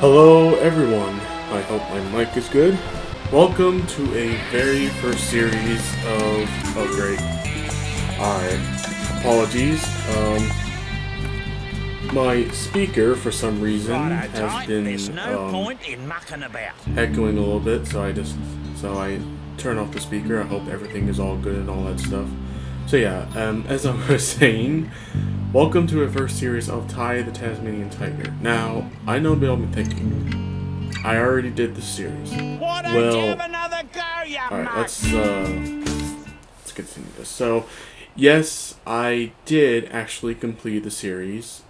Hello everyone, I hope my mic is good. Welcome to a very first series of... Oh great. Alright, apologies. Um, my speaker, for some reason, has been um, echoing a little bit, so I just... So I turn off the speaker, I hope everything is all good and all that stuff. So yeah, um, as I was saying, welcome to a first series of Ty the Tasmanian Tiger. Now, I know what I'm thinking. I already did the series. well, alright, let's, uh, let's continue this. So, yes, I did actually complete the series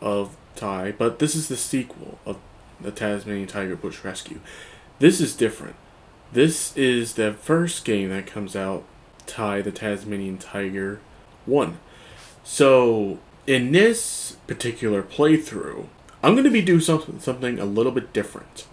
of Ty, but this is the sequel of the Tasmanian Tiger Bush Rescue. This is different. This is the first game that comes out Ty the Tasmanian Tiger 1. So, in this particular playthrough, I'm going to be doing something, something a little bit different.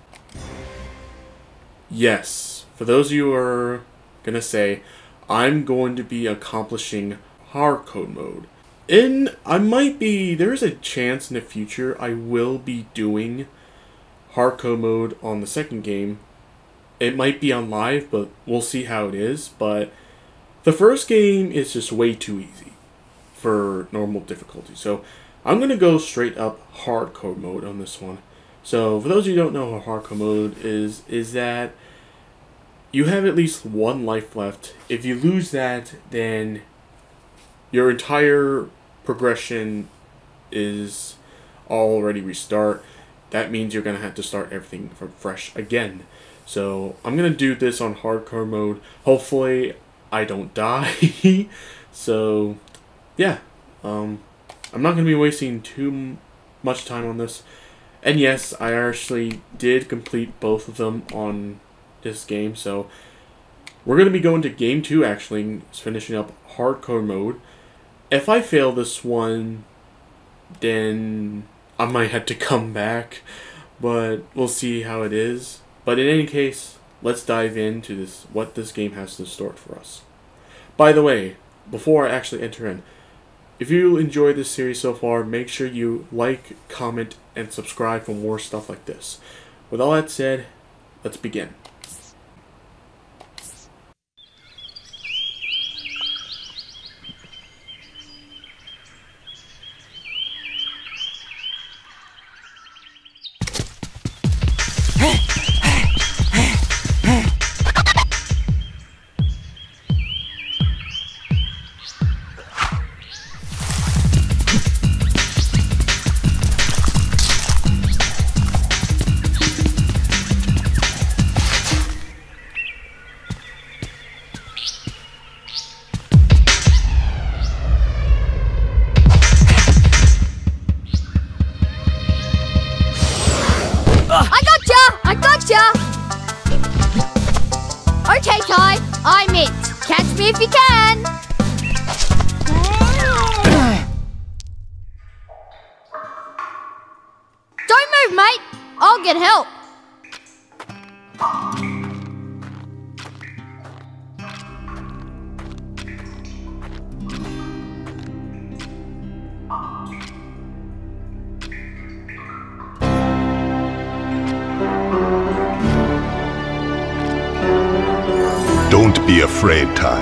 Yes, for those of you who are going to say, I'm going to be accomplishing hardcore mode. In, I might be, there is a chance in the future I will be doing hardcore mode on the second game. It might be on live, but we'll see how it is. But the first game is just way too easy for normal difficulty. So I'm going to go straight up hardcore mode on this one. So for those of you who don't know what hardcore mode is, is that you have at least one life left. If you lose that, then your entire progression is already restart. That means you're going to have to start everything from fresh again. So I'm going to do this on hardcore mode. Hopefully I don't die. so, yeah. Um, I'm not going to be wasting too much time on this. And yes, I actually did complete both of them on this game. So, we're going to be going to game two, actually, finishing up hardcore mode. If I fail this one, then I might have to come back. But we'll see how it is. But in any case, let's dive into this what this game has in store for us. By the way, before I actually enter in, if you enjoyed this series so far, make sure you like, comment, and subscribe for more stuff like this. With all that said, let's begin. Be afraid, Ty.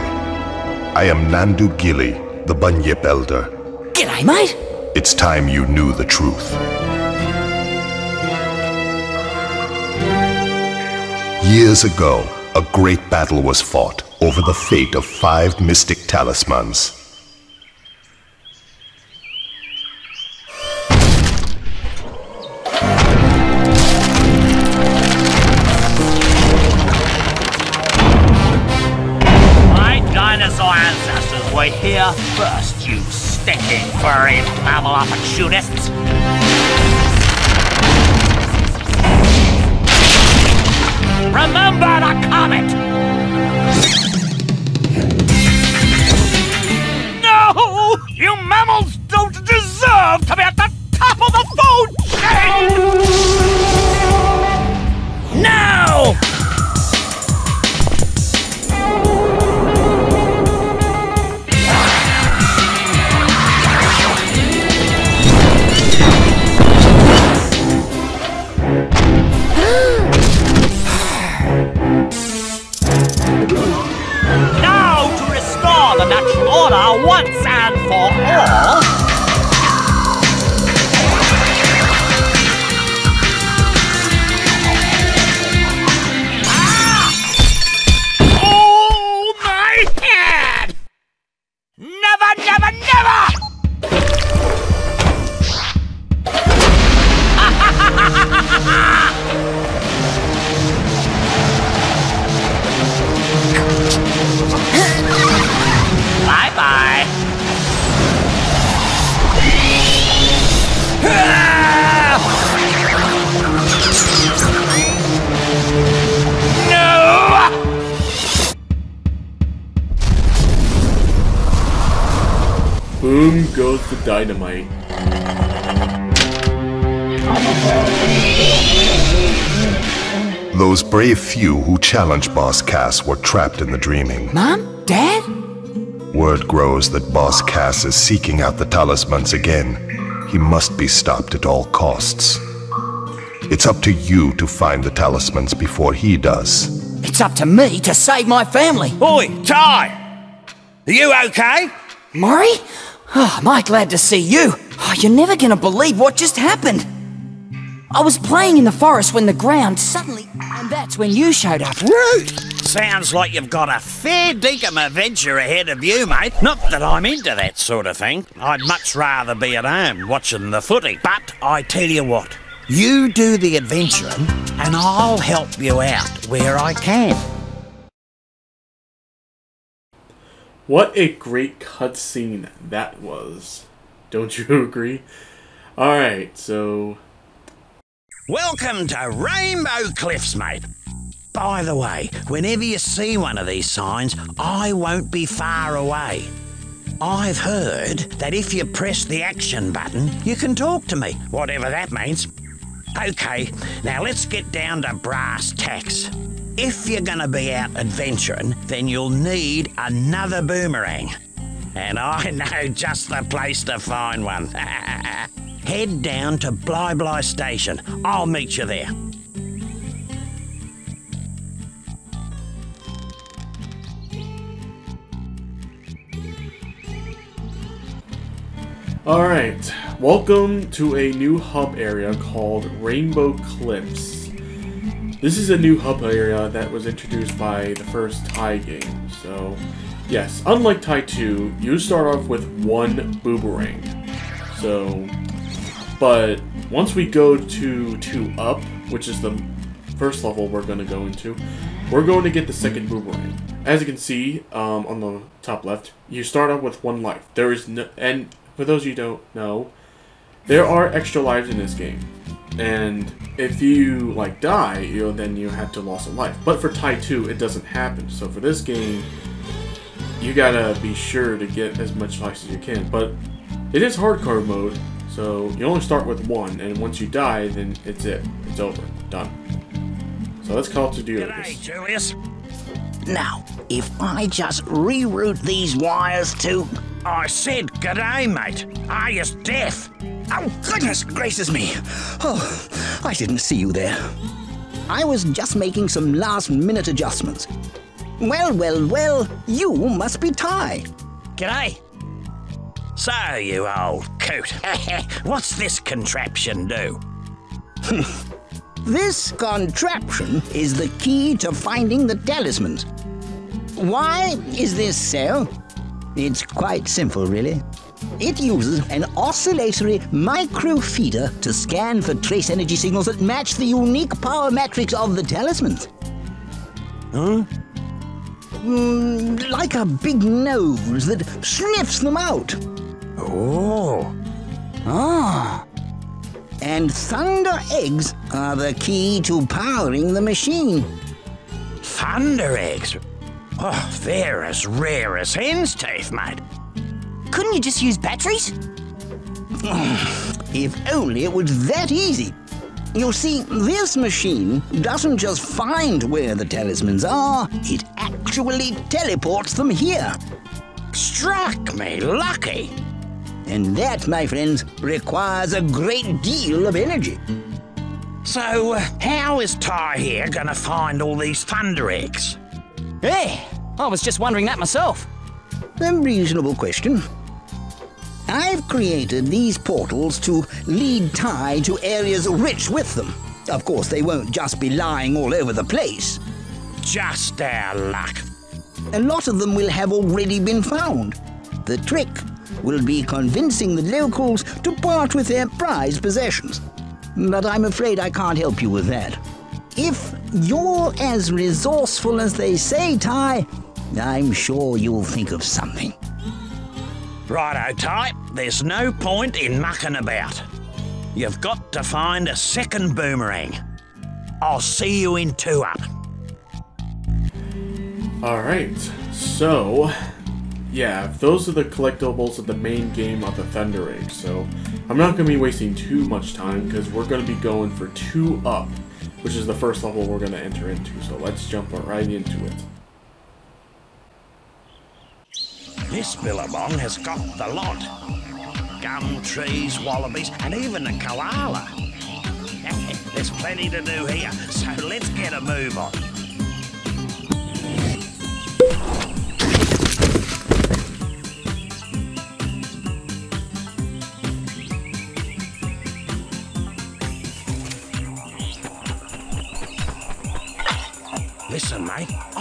I am Nandu Gili, the Bunyip Elder. G'day, mate. It's time you knew the truth. Years ago, a great battle was fought over the fate of five mystic talismans. My dinosaur ancestors were here first, you stinking furry mammal opportunists! Remember the comet! No! You mammals don't deserve to be few who challenged Boss Cass were trapped in the dreaming. Mom? Dad? Word grows that Boss Cass is seeking out the talismans again. He must be stopped at all costs. It's up to you to find the talismans before he does. It's up to me to save my family. Oi, Ty! Are you okay? Maurie? Oh, ah, am I glad to see you. Oh, you're never gonna believe what just happened. I was playing in the forest when the ground suddenly. And that's when you showed up. Sounds like you've got a fair dinkum adventure ahead of you, mate. Not that I'm into that sort of thing. I'd much rather be at home watching the footy. But I tell you what, you do the adventuring, and I'll help you out where I can. What a great cutscene that was. Don't you agree? Alright, so Welcome to Rainbow Cliffs, mate. By the way, whenever you see one of these signs, I won't be far away. I've heard that if you press the action button, you can talk to me, whatever that means. Okay, now let's get down to brass tacks. If you're gonna be out adventuring, then you'll need another boomerang. And I know just the place to find one. Head down to Bli Bli Station. I'll meet you there. Alright, welcome to a new hub area called Rainbow Cliffs. This is a new hub area that was introduced by the first Ty game. So, yes, unlike Ty 2, you start off with one boomerang. So, but once we go to 2 up, which is the first level we're going to go into, we're going to get the second boomerang. As you can see um, on the top left, you start off with one life. There is no, and for those you don't know, there are extra lives in this game, and if you like die, you know, then you have to loss a life. But for Ty 2, it doesn't happen. So for this game, you gotta be sure to get as much lives as you can. But it is hardcore mode, so you only start with one, and once you die, then it's it. It's over. Done. So let's call it to do G'day. Julius. Now, if I just reroute these wires to. I said g'day, mate. Are you deaf? Oh, goodness gracious me. Oh, I didn't see you there. I was just making some last minute adjustments. Well, well, well, you must be Ty. G'day. So, you old coot. What's this contraption do? This contraption is the key to finding the talismans. Why is this so? It's quite simple, really. It uses an oscillatory microfeeder to scan for trace energy signals that match the unique power matrix of the talismans. Huh? Mm, like a big nose that sniffs them out. Oh. Ah. And thunder eggs are the key to powering the machine. Thunder eggs. Oh, they're as rare as hen's teeth, mate. Couldn't you just use batteries? If only it was that easy. You see, this machine doesn't just find where the talismans are, it actually teleports them here. Struck me lucky. And that, my friends, requires a great deal of energy. So, uh, how is Ty here gonna find all these thunder eggs? Hey, I was just wondering that myself. A reasonable question. I've created these portals to lead Ty to areas rich with them. Of course, they won't just be lying all over the place. Just our luck. A lot of them will have already been found. The trick will be convincing the locals to part with their prized possessions. But I'm afraid I can't help you with that. If you're as resourceful as they say, Ty, I'm sure you'll think of something. Righto, Ty. There's no point in mucking about. You've got to find a second boomerang. I'll see you in two up. Alright, so yeah, those are the collectibles of the main game of the Thunder Age. So I'm not going to be wasting too much time because we're going to be going for two up, which is the first level we're going to enter into. So let's jump right into it. This billabong has got the lot. Gum trees, wallabies, and even a koala. There's plenty to do here, so let's get a move on.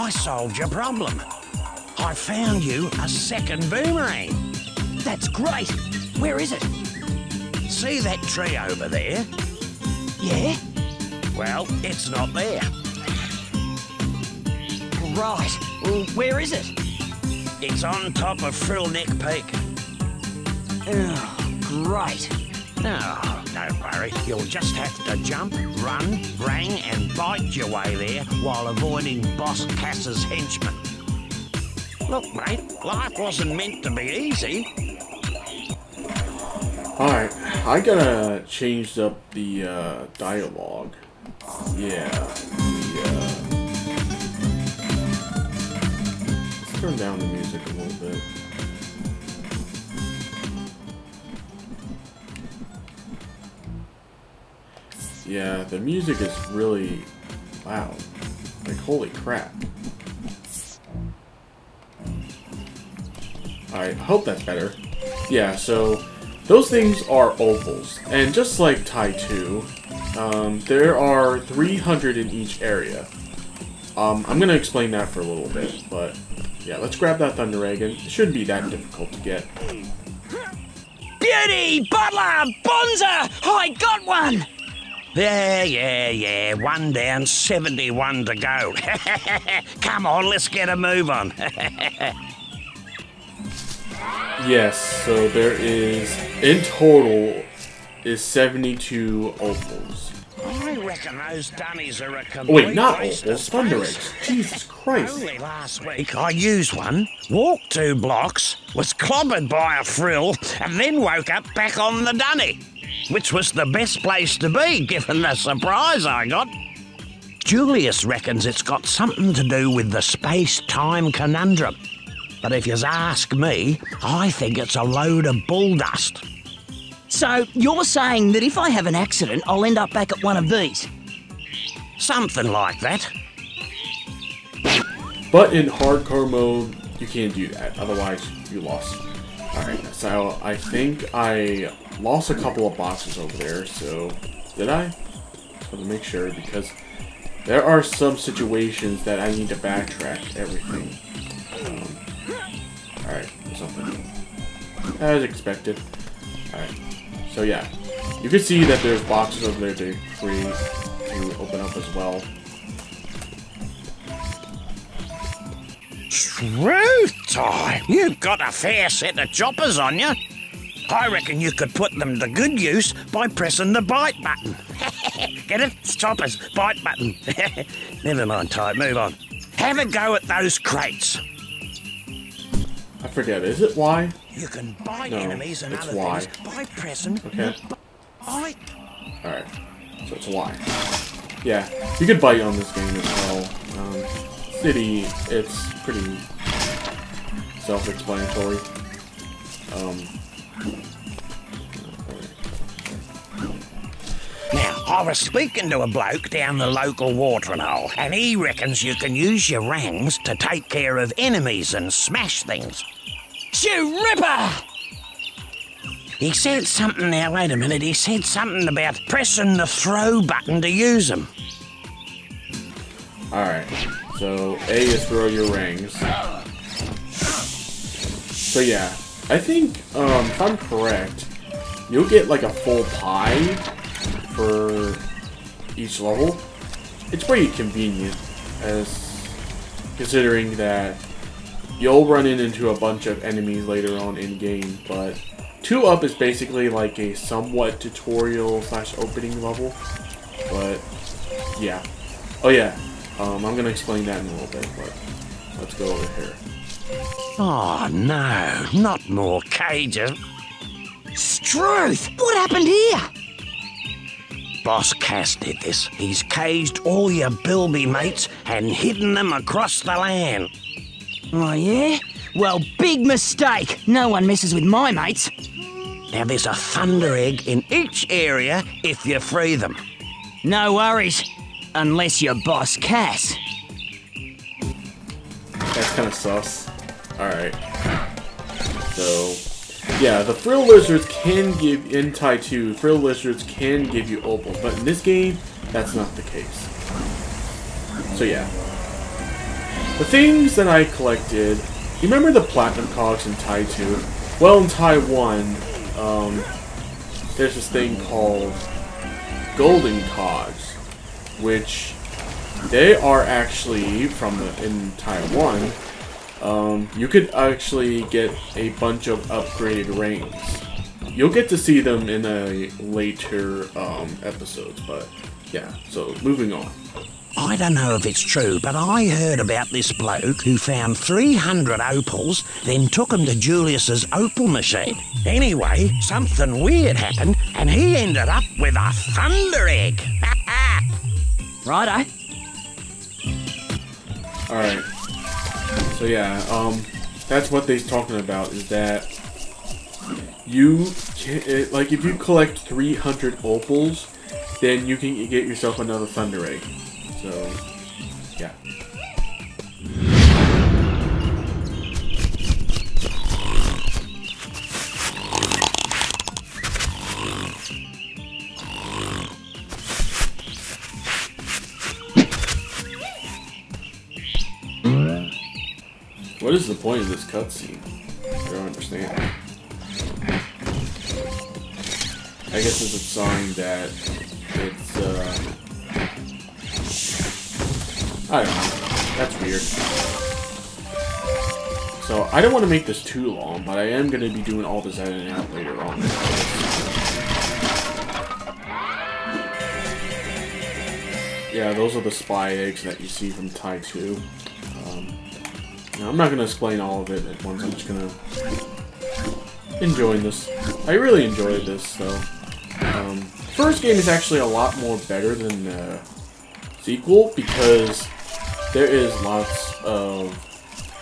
I solved your problem. I found you a second boomerang. That's great. Where is it? See that tree over there? Yeah? Well, it's not there. Right. Well, where is it? It's on top of Frillneck Peak. Oh, great. No, don't worry. You'll just have to jump, run, rang, and bite your way there while avoiding Boss Cass's henchmen. Look, mate, life wasn't meant to be easy. Alright, I gotta change up the uh, dialogue. Yeah. Yeah. Let's turn down the music a little bit. Yeah, the music is really loud. Like, holy crap. I hope that's better. Yeah, so those things are opals. And just like Ty 2, um, there are 300 in each area. Um, I'm going to explain that for a little bit, but yeah, let's grab that Thunder Egg, and it shouldn't be that difficult to get. Beauty! Butler! Bonza! I got one! Yeah, yeah, yeah. One down, 71 to go. Come on, let's get a move on. Yes, so there is, in total, is 72 opals. I reckon those dunnies are a Oh, complete wait, not opals, Thunder. Eggs. Jesus Christ. Only last week I used one, walked two blocks, was clobbered by a frill, and then woke up back on the dunny, which was the best place to be given the surprise I got. Julius reckons it's got something to do with the space time conundrum. But if you ask me, I think it's a load of bull dust. So, you're saying that if I have an accident, I'll end up back at one of these? Something like that. But in hardcore mode, you can't do that. Otherwise, you lost. Alright, so I think I lost a couple of boxes over there, so... Did I? Just want to make sure, because there are some situations that I need to backtrack everything. Um, Alright, something. As expected. Alright, so yeah. You can see that there's boxes over there to free to open up as well. Time! You've got a fair set of choppers on you. I reckon you could put them to good use by pressing the bite button. Get it? It's choppers, bite button. Never mind, Ty, move on. Have a go at those crates. I forget, is it Y? You can bite No, enemies and it's other Y. things by pressing Okay. the bite. Alright. So it's Y. Yeah, you could bite on this game as well. City, it's pretty self-explanatory. Um, Now, I was speaking to a bloke down the local watering hole, and he reckons you can use your rangs to take care of enemies and smash things. Shoe Ripper! He said something now, wait a minute. He said something about pressing the throw button to use them. Alright, so A is throw your rings. So yeah, I think, um, if I'm correct, you'll get like a full pie for each level. It's pretty convenient, as considering that you'll run into a bunch of enemies later on in game, but 2 up is basically like a somewhat tutorial slash opening level, but yeah. Oh yeah, um, I'm gonna explain that in a little bit, but let's go over here. Oh no, not more cages. Struth! What happened here? Boss Cass did this. He's caged all your Bilby mates and hidden them across the land. Oh, yeah? Well, big mistake. No one messes with my mates. Now there's a thunder egg in each area if you free them. No worries. Unless you're Boss Cass. That's kind of sus. Alright. So, yeah, the Frill Lizards can give, in Ty 2, Frill Lizards can give you Opal, but in this game, that's not the case. So yeah. The things that I collected, you remember the Platinum Cogs in Ty 2? Well, in Ty 1, um, there's this thing called Golden Cogs, which they are actually from the, in Ty 1. Um, you could actually get a bunch of upgraded rings. You'll get to see them in a later um, episodes, but yeah. So moving on. I don't know if it's true, but I heard about this bloke who found 300 opals, then took them to Julius's opal machine. Anyway, something weird happened, and he ended up with a thunder egg. Righto. All right. So yeah, um, that's what they're talking about is that you can, it, like if you collect 300 opals, then you can get yourself another thunder egg. So the point of this cutscene? I don't understand. I guess it's a sign that it's, uh... I don't know. That's weird. So, I don't want to make this too long, but I am going to be doing all this editing out later on. Yeah, those are the spy eggs that you see from Ty 2. Um, now, I'm not going to explain all of it at once. I'm just going to enjoy this. I really enjoyed this, though. Um, first game is actually a lot more better than the sequel because there is lots of,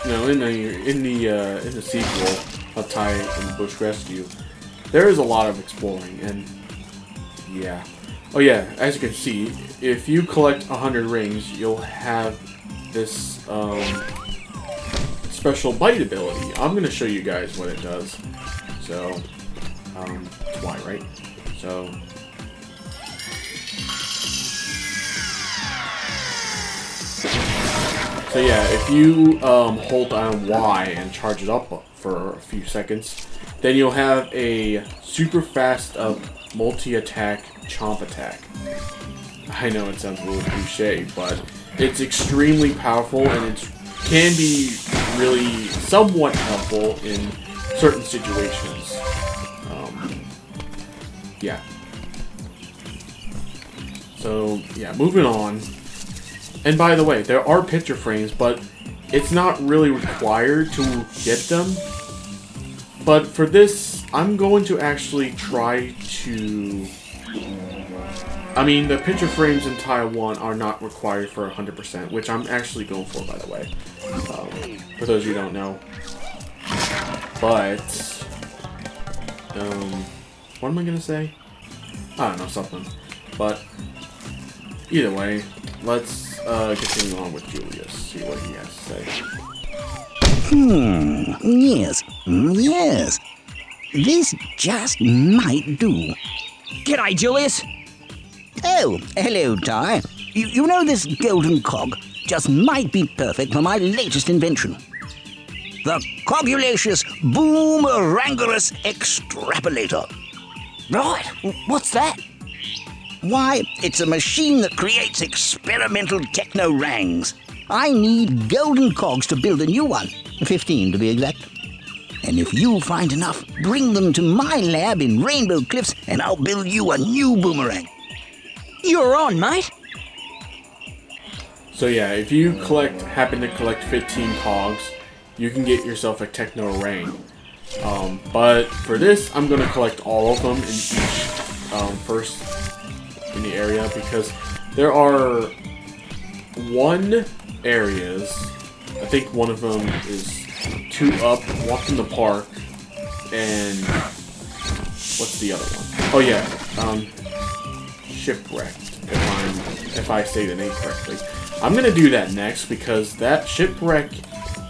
you know, in the in the uh, in the sequel of Ty and Bush Rescue, there is a lot of exploring and yeah. Oh yeah, as you can see, if you collect 100 rings, you'll have this um, special bite ability. I'm going to show you guys what it does. So, um, it's Y, right? So, so yeah, if you um, hold down Y and charge it up for a few seconds, then you'll have a super fast uh, multi-attack chomp attack. I know it sounds a little cliche, but it's extremely powerful and it can be really somewhat helpful in certain situations. Um, yeah. So, yeah, moving on. And by the way, there are picture frames, but it's not really required to get them. But for this, I'm going to actually try to... I mean, the picture frames in Ty 1 are not required for 100%, which I'm actually going for, by the way. Um, for those of you who don't know. But... Um, what am I going to say? I don't know, something. But, either way, let's uh, continue on with Julius, see what he has to say. Hmm, yes, mm, yes. this just might do. G'day, Julius. Oh, hello, Ty. You, you know this golden cog just might be perfect for my latest invention. The Cogulacious Boomerangulus Extrapolator. Right, what's that? Why, it's a machine that creates experimental techno rangs. I need golden cogs to build a new one, 15 to be exact. And if you find enough, bring them to my lab in Rainbow Cliffs and I'll build you a new boomerang. You're on, mate. So yeah, if you collect, happen to collect 15 cogs, you can get yourself a Techno Ring. Um, but for this, I'm going to collect all of them in each um, first in the area because there are one areas. I think one of them is two up, walk in the park, and what's the other one? Oh yeah, um, shipwrecked. If I'm if I say the name correctly, I'm gonna do that next because that shipwreck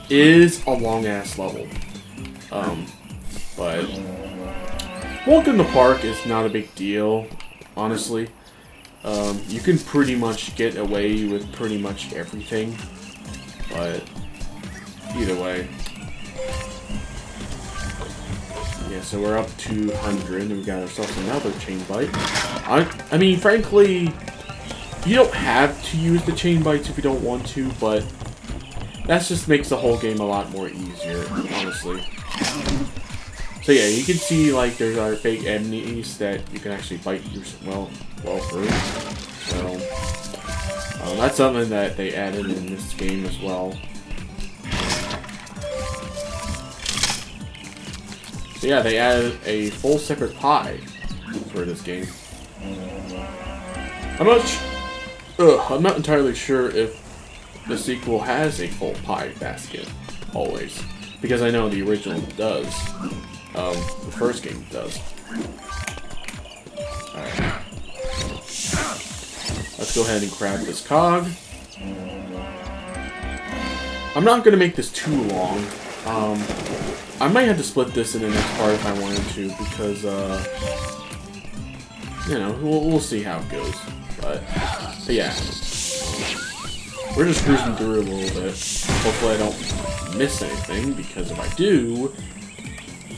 is a long ass level. Um, but walk in the park is not a big deal, honestly. Um, you can pretty much get away with pretty much everything, but either way. Yeah, so we're up to 100, and we got ourselves another chain bite. I, I mean, frankly, you don't have to use the chain bites if you don't want to, but that just makes the whole game a lot more easier, honestly. So yeah, you can see like there's our fake enemies that you can actually bite your well well through. So um, that's something that they added in this game as well. So yeah, they added a full separate pie for this game. I'm not. Ugh, I'm not entirely sure if the sequel has a full pie basket always, because I know the original does. Um, the first game does. Let's go ahead and grab this cog. I'm not going to make this too long. Um, I might have to split this in the next part if I wanted to, because, uh, you know, we'll, we'll see how it goes. But, but yeah. We're just cruising through a little bit. Hopefully I don't miss anything, because if I do,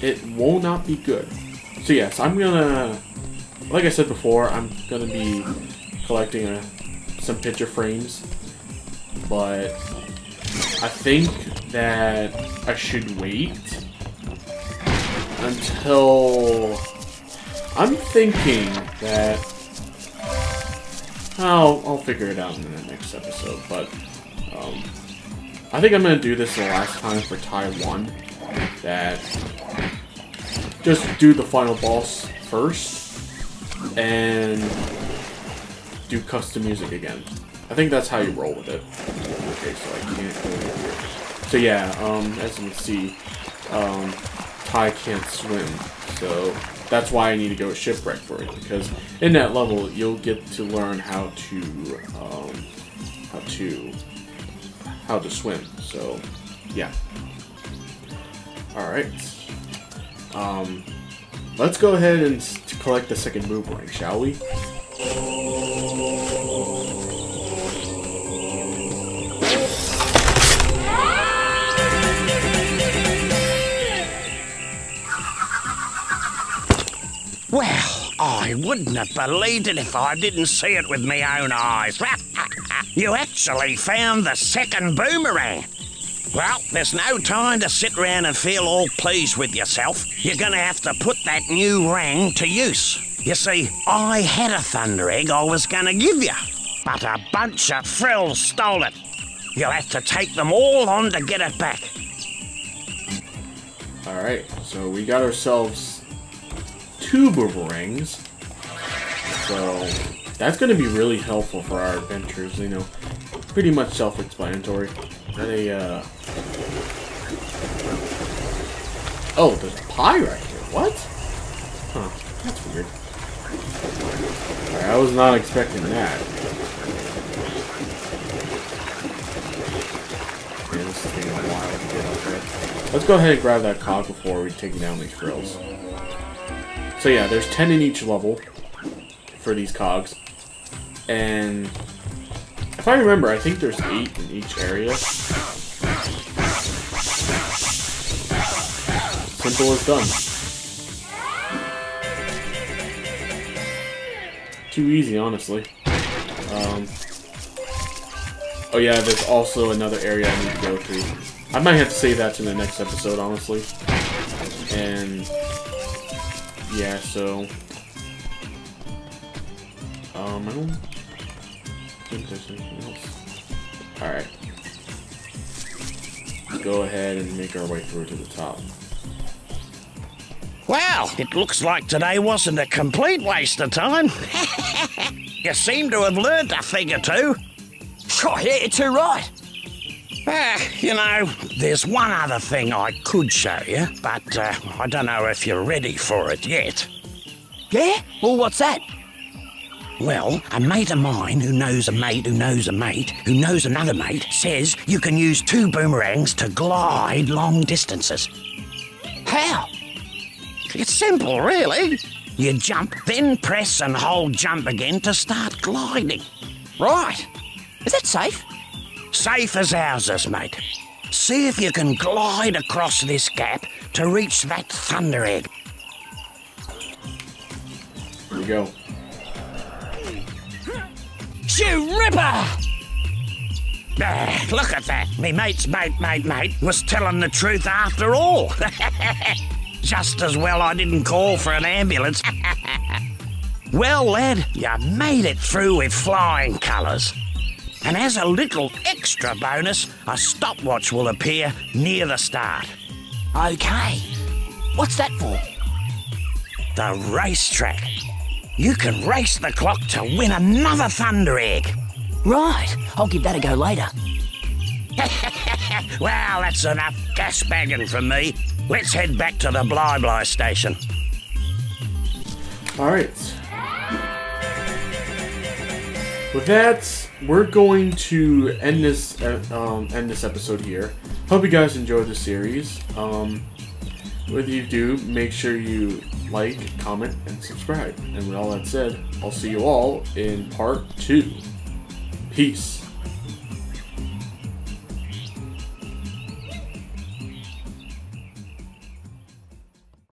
it will not be good. So yes, I'm gonna, like I said before, I'm gonna be collecting a, some picture frames, but I think that I should wait until I'm thinking that I'll I'll figure it out in the next episode, but um, I think I'm gonna do this the last time for Ty 1. That just do the final boss first and do custom music again. I think that's how you roll with it. Okay, so I can't here. So yeah, um, as you can see, um, Ty can't swim, so that's why I need to go with shipwreck for it because in that level you'll get to learn how to um, how to how to swim. So yeah. All right. Um, let's go ahead and collect the second boomerang, shall we? I wouldn't have believed it if I didn't see it with my own eyes. you actually found the second boomerang. Well, there's no time to sit around and feel all pleased with yourself. You're gonna have to put that new ring to use. You see, I had a thunder egg I was gonna give you, but a bunch of frills stole it. You'll have to take them all on to get it back. Alright, so we got ourselves two boomerangs. So that's going to be really helpful for our adventures, you know. Pretty much self-explanatory. Got a, uh... Oh, there's a pie right here. What? Huh, that's weird. I was not expecting that. Man, this is taking a while to get up there. Let's go ahead and grab that cog before we take down these grills. So yeah, there's 10 in each level for these cogs. And if I remember, I think there's 8 in each area. Simple as done. Too easy, honestly. Um, oh yeah, there's also another area I need to go to. I might have to save that to the next episode, honestly. And yeah, so um, I don't think there's anything else. Alright. Go ahead and make our way through to the top. Well, it looks like today wasn't a complete waste of time. you seem to have learned a thing or two. Sure, yeah, you're too right. Ah, you know, there's one other thing I could show you, but uh, I don't know if you're ready for it yet. Yeah? Well, what's that? Well, a mate of mine who knows a mate who knows a mate who knows another mate says you can use two boomerangs to glide long distances. How? It's simple, really. You jump, then press and hold jump again to start gliding. Right. Is that safe? Safe as houses, mate. See if you can glide across this gap to reach that thunder egg. Here we go. Shoe Ripper! Ah, look at that. Me mate's mate, mate, mate was telling the truth after all. Just as well I didn't call for an ambulance. well, lad, you made it through with flying colours. And as a little extra bonus, a stopwatch will appear near the start. Okay. What's that for? The racetrack. You can race the clock to win another Thunder Egg. Right. I'll give that a go later. well, that's enough gas bagging from me. Let's head back to the Bli Bli station. Alright. With that, we're going to end this uh, um, end this episode here. Hope you guys enjoyed the series. Um, you do, make sure you like, comment, and subscribe. And with all that said, I'll see you all in part two. Peace.